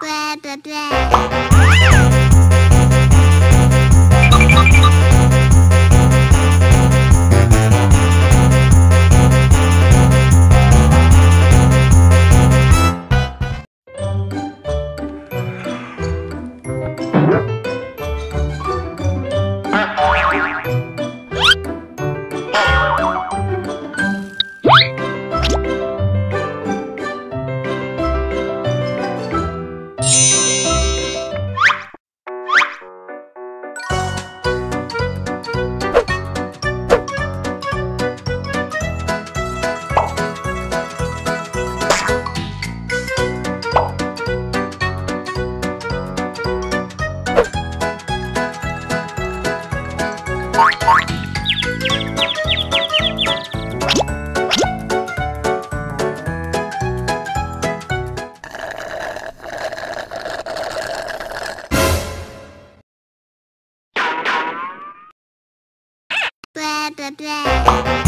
blah, blah, blah. Blah, blah, blah.